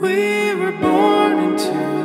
We were born into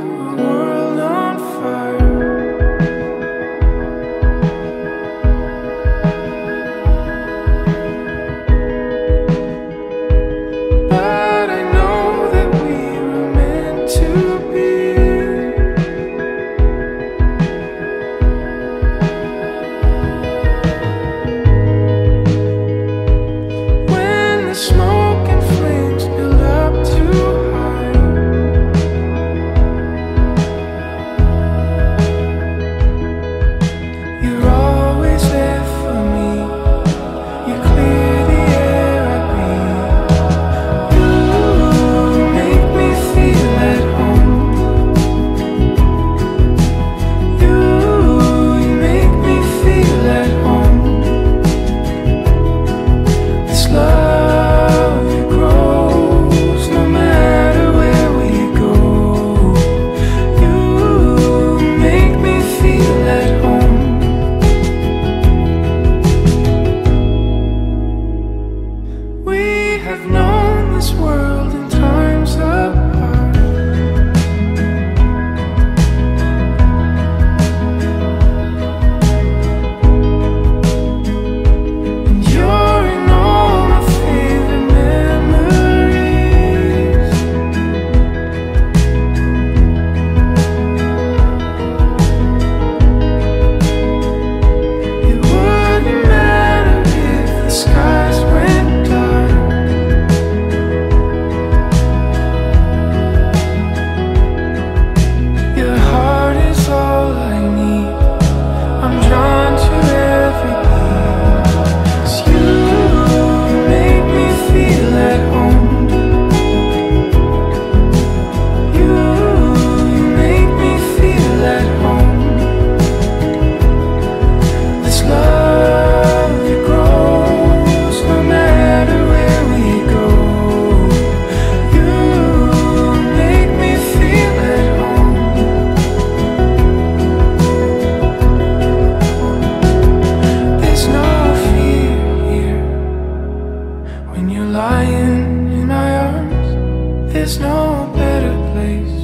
dying in my arms. There's no better place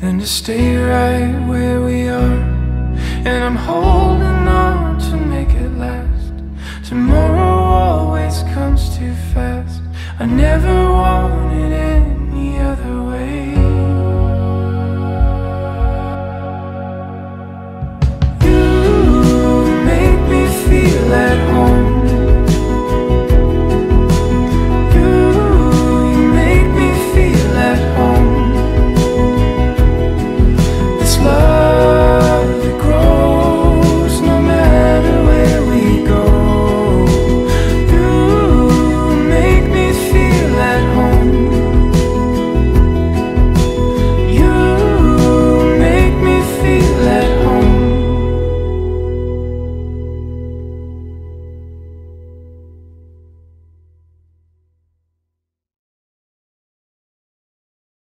Than to stay right where we are. And I'm holding on to make it last. Tomorrow always comes too fast. I never wanted it.